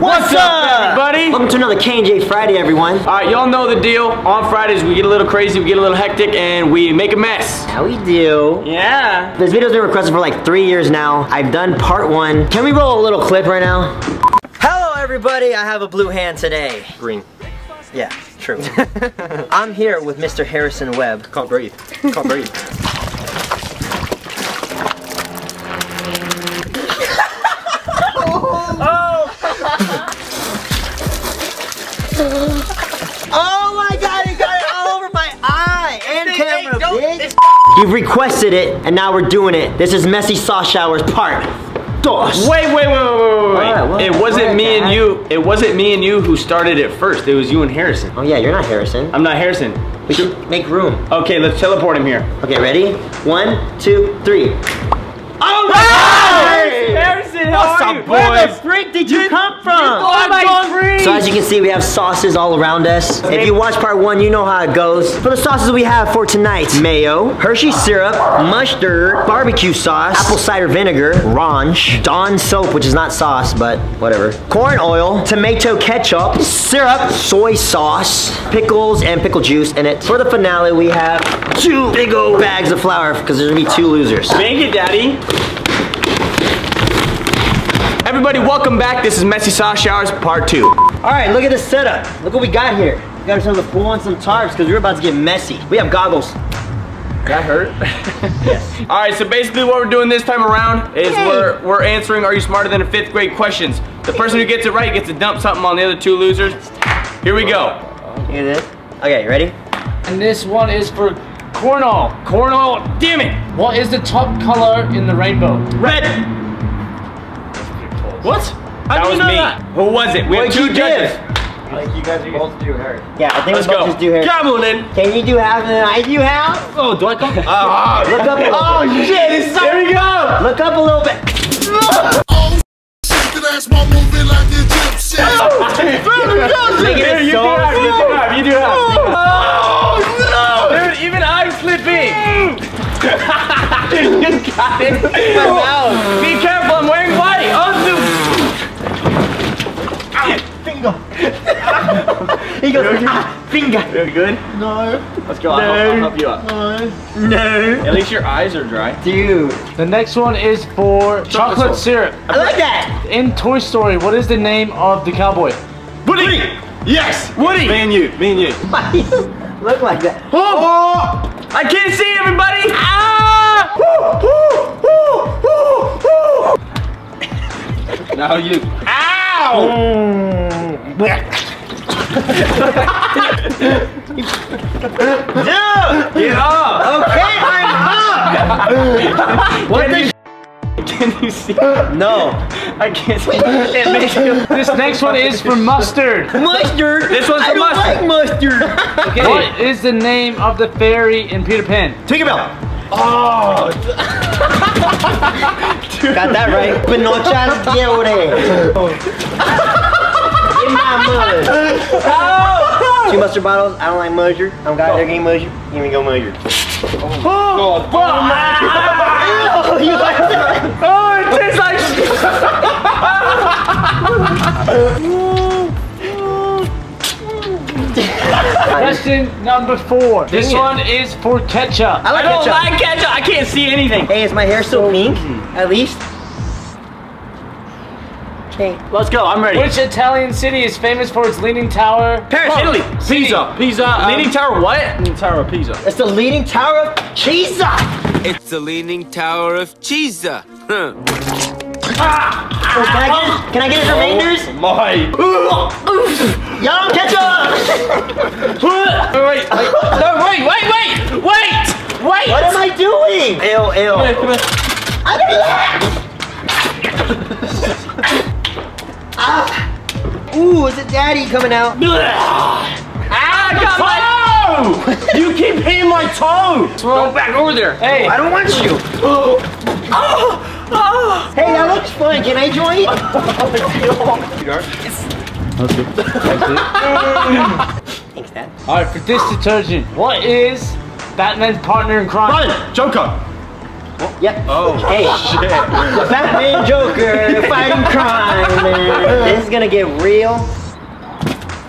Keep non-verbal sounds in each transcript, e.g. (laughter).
What's, up, everybody? Welcome to another K&J Friday, everyone. All right, y'all know the deal. On Fridays, we get a little crazy, we get a little hectic, and we make a mess. How we do? Yeah. This video's been requested for like three years now. I've done part one. Can we roll a little clip right now? Hello, everybody. I have a blue hand today. Green. Yeah, true. (laughs) I'm here with Mr. Harrison Webb. Can't breathe. Can't breathe. (laughs) You've requested it, and now we're doing it. This is Messy Sauce Showers part dos. Wait, wait, wait, wait, wait, wait. What? What? It wasn't What, me and you. It wasn't me and you who started it first. It was you and Harrison. Oh yeah, you're not Harrison. I'm not Harrison. We should make room. Okay, let's teleport him here. Okay, ready? One, two, three. Oh Harrison, how What's are up, you? Where the freak did you come from? I'm gone free. So as you can see, we have sauces all around us. If you watch part one, you know how it goes. For the sauces we have for tonight, mayo, Hershey syrup, mustard, barbecue sauce, apple cider vinegar, ranch, Dawn soap, which is not sauce, but whatever, corn oil, tomato ketchup, syrup, soy sauce, pickles, and pickle juice in it. For the finale, we have two big old bags of flour because there's gonna be two losers. Make it, Daddy. Everybody, welcome back. This is Messy Sauce Showers Part 2. All right, look at the setup. Look what we got here. We got ourselves a pool and some tarps because we're about to get messy. We have goggles. That hurt? (laughs) Yes. (laughs) All right, so basically what we're doing this time around is Hey. we're, we're answering Are You Smarter Than a Fifth Grade questions. The person who gets it right gets to dump something on the other two losers. Here we go. Hear this? Okay, ready? And this one is for corn oil. Cornell, damn it. What is the top color in the rainbow? Red. What? That was me. Who was it? We have What'd two you judges. Like you guys are both do hair. Yeah, I think Let's we both go. just do hair. Come on in. Can you do half and then I do half? Oh, do I come? (laughs) Ah, (laughs) Look up a little oh shit, this is Here we go. Look up a little bit. Shake that ass, moving like the Egyptian. Make Here, it you so do have, you do have, you do have. Oh no! Dude, even I'm slipping. you got it. (laughs) Be careful, I'm wearing white. Oh, He goes, ah, finger. dude. You good? No. Let's go. I'll, I'll help you up. No. No. At least your eyes are dry. Dude, The next one is for chocolate syrup. I like that. In Toy Story, what is the name of the cowboy? Woody. Yes. Woody. Me and you. Me and you. Why do you look like that? Oh! I can't see everybody! Ah! (laughs) Now you. Ow! Dude! Get up! Okay, I'm up! What the Can you see? No. I can't see. It makes you. This next one is for mustard. Mustard. This one's I for don't mustard. like mustard. Okay. What is the name of the fairy in Peter Pan? Tinkerbell. Oh! Got that right. Pinochas Diore. (laughs) My. Two mustard bottles. I don't like mustard. I'm got there getting mustard. Give me go mustard. Oh, Oh, you like that? oh, it tastes like. Question number four. This one is for ketchup. I I like don't ketchup. like ketchup. I can't see anything. Hey, is my hair still pink? At least. Hey. Let's go. I'm ready. Which Italian city is famous for its leaning tower? Paris, Oh, Italy. city. Pizza. Pizza. Um, Leaning Tower. What? Leaning Tower of Pisa. It's the leaning tower of Pisa. It's the Leaning Tower of Cheesa. Huh. Oh, can I get can I get his remainders? My. Yum ketchup. Wait, wait, wait. No, wait, wait, wait, wait, wait. What am I doing? Ew, ew. Come here. I don't like. Ah. Ooh, is it daddy coming out? Ah, got my toe! You keep hitting my toe! Go back over there. Hey, I don't want you. Oh. Oh. Oh. Hey, that looks fun. Can I join? Okay. (laughs) Thanks, Dad. all right, for this detergent, what is Batman's partner in crime? Ryan. Joker. Yep. Oh, Hey, shit. The Batman Joker fighting crime, man. This is gonna get real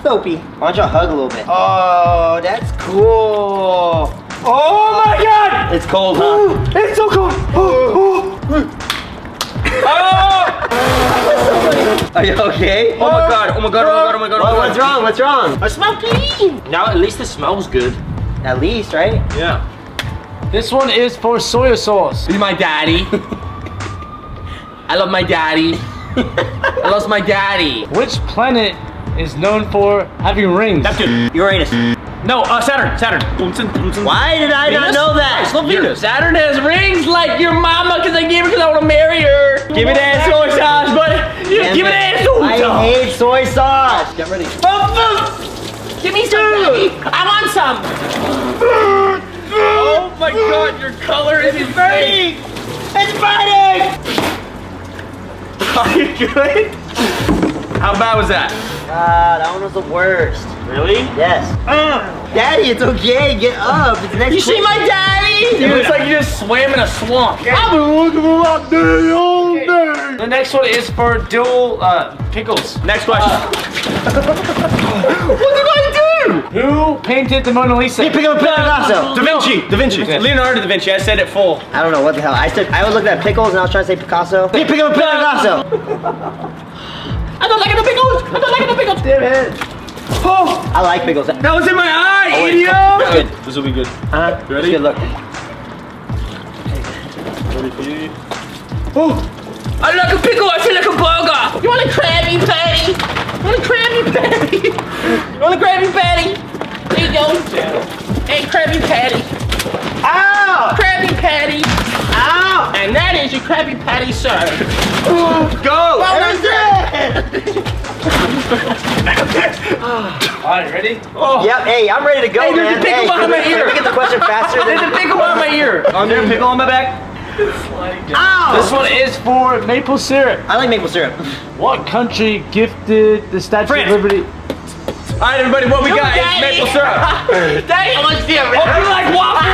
soapy. Why don't you hug a little bit? Oh, that's cool. Oh my god! It's cold, huh? It's so cold! Oh, oh. Are you okay? Oh my god, oh my god, oh my god, oh my god. What- oh my what's wrong? What's wrong? I smell clean. Now at least it smells good. At least, right? Yeah. This one is for soy sauce. He's my daddy. I love my daddy. I lost my daddy. Which planet is known for having rings? Neptune. Uranus. No, uh, Saturn. Saturn. Why did I not know that? It's not Venus. Saturn has rings like your mama because I gave her because I want to marry her. Give me that soy sauce, buddy. Yeah, give me that soy I sauce. I hate soy sauce. Get ready. Give me some. baby. I want some. (laughs) oh my god, your color is burning. It's burning. Are you good? How bad was that? Ah, that one was the worst. Really? Yes. Daddy, it's okay. Get up. It's next You see my daddy? Dude, it's like you just swam in a swamp. I've been looking for my daddy all day. The next one is for dual uh, pickles. Next question. what did I do? Who painted the Mona Lisa? He pick up a Picasso. Da Vinci. Da Vinci. Leonardo da Vinci. I said it full. I don't know what the hell. I said I was looking at pickles and I was trying to say Picasso. Pick up a Picasso. (laughs) I don't like the pickles. I don't like the pickles. Damn it. Oh, I like pickles. that was in my eye, Oh, wait. idiot. Good. This will be good. Uh-huh. You ready? Good look. Ready for you? I like a pickle. I feel like a burger. You want a Krabby Patty? You want a Krabby Patty? (laughs) You want a Krabby Patty? There you go. Hey, Krabby Patty. Ow! Krabby Patty. Ow! And that is your Krabby Patty served. Go! Well There's it! Alright, ready? Oh. Yep, hey, I'm ready to go, Hey, there's a pickle hey, behind my ear. Can we get the question faster There's a pickle on my ear. Is there a pickle on my back? Ow! Oh. This one is for maple syrup. I like maple syrup. What country gifted the Statue France. of Liberty? All right, everybody, what we got is maple syrup. Daddy, how much syrup? Hope you like waffles.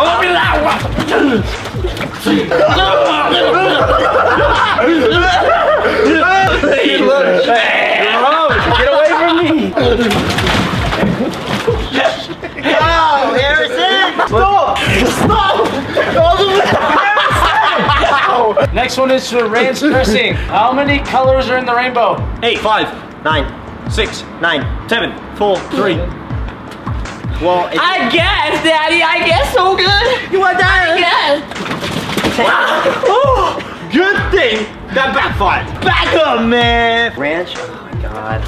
(laughs) Hope you like waffles. Look, get away from me. Oh, Harrison! Stop! Stop! Next one is for ranch dressing. How many colors are in the rainbow? Eight, five, Nine, six, nine. seven, four, three. Well, it's... I guess, Daddy. I guess so good. You want that? I guess. Oh, good thing that backfired. back up, man! Ranch? Oh my god.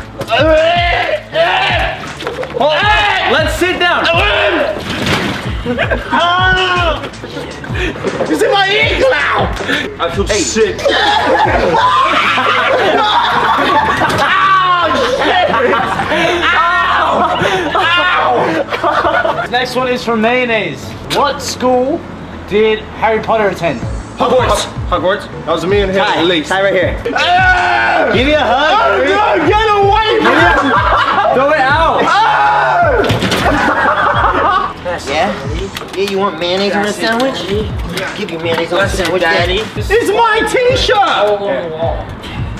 Let's sit down. Ah! It's in my ear now. I feel sick. (laughs) (laughs) Next one is from mayonnaise. What school did Harry Potter attend? Hogwarts. Hogwarts. That was me and him Ty, at least. Ty right here. Ah! Give me a hug. Oh, no, Get away from me. Throw it out. Ah! Yeah? Yeah, you want mayonnaise on a sandwich? Give you mayonnaise on a sandwich, daddy. It's my t-shirt.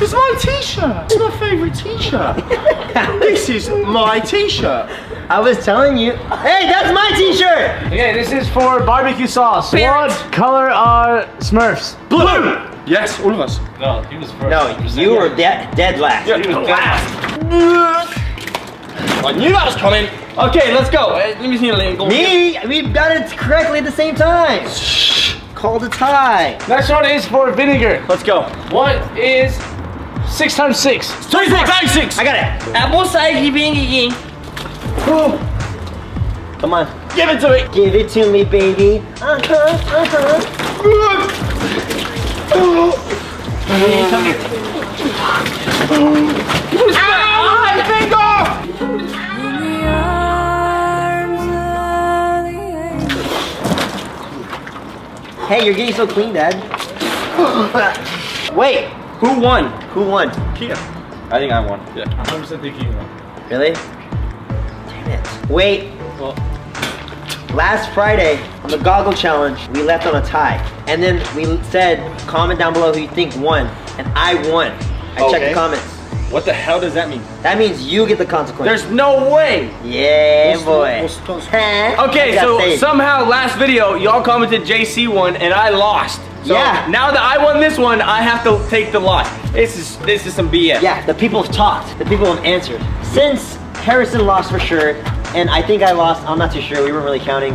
It's my t-shirt. It's my favorite t-shirt. (laughs) this is my t-shirt. I was telling you. Hey, that's my t-shirt! Okay, this is for barbecue sauce. What color are Smurfs? Blue. Yes, all of us. No, he was first. No, you were dead, dead last. Yeah, He was last. I knew that was coming. Okay, let's go. Uh, Let me see the link. Me? We've got it correctly at the same time. Called a tie. Next one is for vinegar. Let's go. What is six times six? 26. 26. I got it. Apple cider vinegar. Come on. Give it to me. Give it to me, baby. Uh-huh, uh-huh. Ow, my finger! Hey, you're getting so clean, Dad. Wait, Who won? who won? Kia. I think I won. Yeah. 100% think you won. Really? Damn it. Wait. Well. Last Friday on the goggle challenge, we left on a tie. And then we said, comment down below who you think won. And I won. I checked the comments. What the hell does that mean? That means you get the consequence. There's no way. yeah, What's- boy. what's- what's- Huh? Okay, so saved. somehow last video y'all commented JC won and I lost. So Yeah. now that I won this one, I have to take the loss. This is this is some BS. Yeah, the people have talked. The people have answered. Since Harrison lost for sure, and I think I lost, I'm not too sure. We weren't really counting.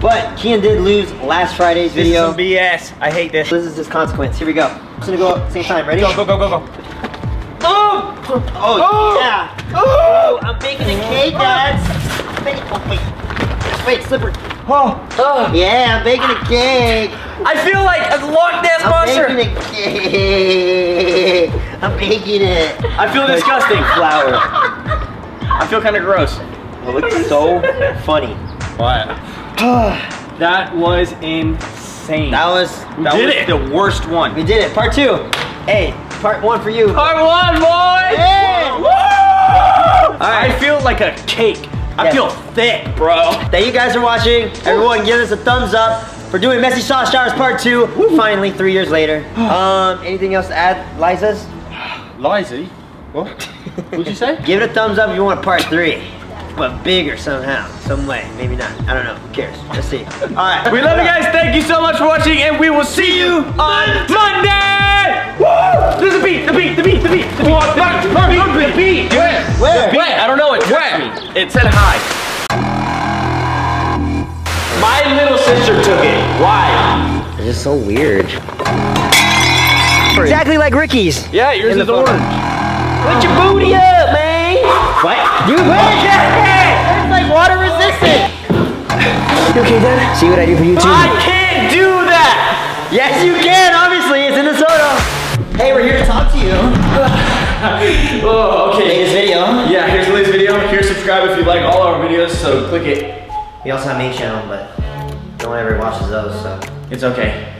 But Kian did lose last Friday's This is video. some BS. I hate this. This is his consequence. Here we go. I'm just gonna go at the same time. Ready? Go go go go go. Oh! Oh, oh yeah. Oh, I'm baking a cake, guys. Oh, wait. Wait, slippery. Oh, oh. Yeah, I'm baking a cake. I feel like a Loch Ness I'm monster. baking a cake. I'm baking it. I feel disgusting. Flour. I feel kind of gross. It looks so funny. What? (sighs) That was insane. That was, that did was it. the worst one. we did it. Part two. Hey, part one for you. Part one, boys! Hey! Woo! I feel like a cake. I Yes. feel thick, bro. Thank you guys for watching. Everyone give us a thumbs up for doing Messy Sauce Showers Part 2. Finally, three years later. (sighs) Um, anything else to add, Liza's? Lizy? What? What'd you say? (laughs) Give it a thumbs up if you want a part three. But bigger somehow, some way. Maybe not. I don't know. Who cares? Let's see. All right. We love you guys. Thank you so much for watching, and we will see you on Monday. Woo! There's a beat. The beat. The beat. The beat. The beat. The beat. The beat. Where? Where? Where? I don't know. It where? It said hi. My little sister took it. Why? It's just so weird. Exactly like Ricky's. Yeah, yours In is photo. orange. Put your booty up, man. What? You win. It's like water resistant. You okay, Dad? See what I do for you too. I can't do that. Yes, you can. Obviously, it's in the soda. Hey, we're here to talk to you. (laughs) Oh, okay. Latest video. Yeah, here's Liz video. Here, subscribe if you like all our videos. So click it. We also have main channel, but no one ever watches those, so. It's okay.